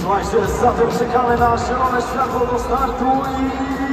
Słuchajcie, zatem czekamy na zielone światło do startu i